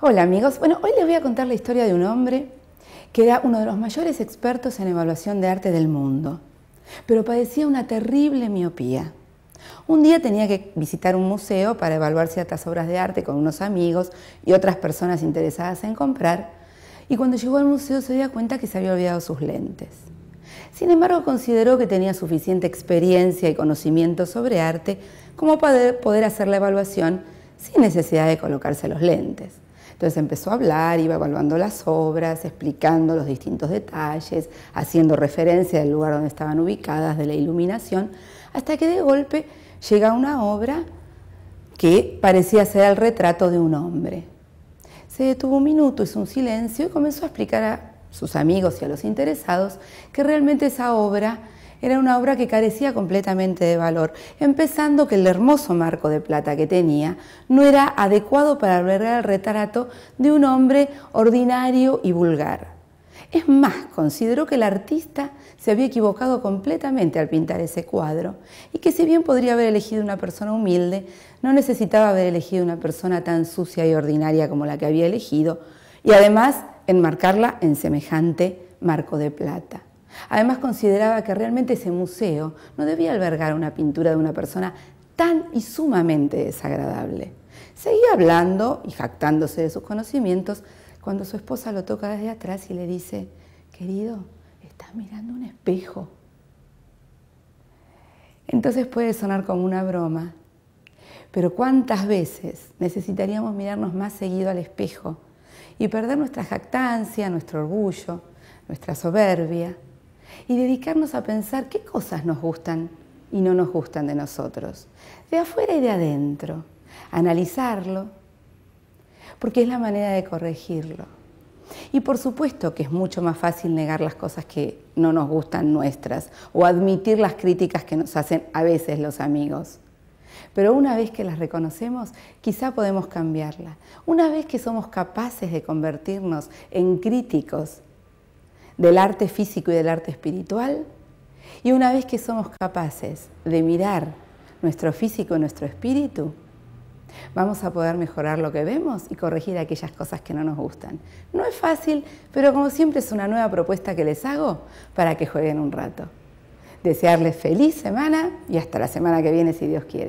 Hola amigos, bueno, hoy les voy a contar la historia de un hombre que era uno de los mayores expertos en evaluación de arte del mundo, pero padecía una terrible miopía. Un día tenía que visitar un museo para evaluar ciertas obras de arte con unos amigos y otras personas interesadas en comprar, y cuando llegó al museo se dio cuenta que se había olvidado sus lentes. Sin embargo, consideró que tenía suficiente experiencia y conocimiento sobre arte como para poder hacer la evaluación sin necesidad de colocarse los lentes. Entonces empezó a hablar, iba evaluando las obras, explicando los distintos detalles, haciendo referencia del lugar donde estaban ubicadas, de la iluminación, hasta que de golpe llega una obra que parecía ser el retrato de un hombre. Se detuvo un minuto, hizo un silencio y comenzó a explicar a sus amigos y a los interesados que realmente esa obra era una obra que carecía completamente de valor, empezando que el hermoso marco de plata que tenía no era adecuado para albergar el retrato de un hombre ordinario y vulgar. Es más, consideró que el artista se había equivocado completamente al pintar ese cuadro y que si bien podría haber elegido una persona humilde, no necesitaba haber elegido una persona tan sucia y ordinaria como la que había elegido y además enmarcarla en semejante marco de plata. Además consideraba que realmente ese museo no debía albergar una pintura de una persona tan y sumamente desagradable. Seguía hablando y jactándose de sus conocimientos cuando su esposa lo toca desde atrás y le dice, querido, estás mirando un espejo. Entonces puede sonar como una broma, pero ¿cuántas veces necesitaríamos mirarnos más seguido al espejo y perder nuestra jactancia, nuestro orgullo, nuestra soberbia? Y dedicarnos a pensar qué cosas nos gustan y no nos gustan de nosotros, de afuera y de adentro, analizarlo, porque es la manera de corregirlo. Y por supuesto que es mucho más fácil negar las cosas que no nos gustan nuestras o admitir las críticas que nos hacen a veces los amigos. Pero una vez que las reconocemos, quizá podemos cambiarlas. Una vez que somos capaces de convertirnos en críticos del arte físico y del arte espiritual. Y una vez que somos capaces de mirar nuestro físico y nuestro espíritu, vamos a poder mejorar lo que vemos y corregir aquellas cosas que no nos gustan. No es fácil, pero como siempre es una nueva propuesta que les hago para que jueguen un rato. Desearles feliz semana y hasta la semana que viene si Dios quiere.